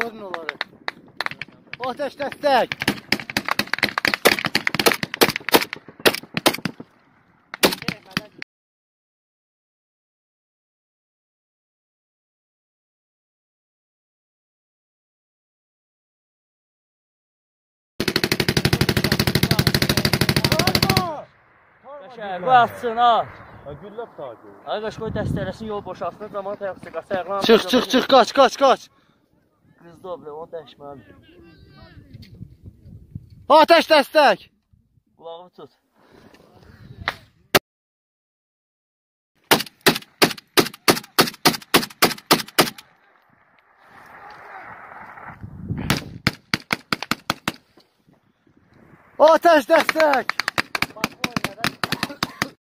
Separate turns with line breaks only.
Görün onları. Ateş dəstək.
Qəşəng, qoy atsın ha.
Ha güllə tutacaq.
Arkadaş qoy dəstələsin, yol boşalsın, zaman ayaq çıxarsa ayaqlarını.
Çıx, çıx, çıx, qaç, qaç, qaç.
dobre, ateş mənim.
Ateş dəstək!
Qulağımı tut.
Ateş dəstək!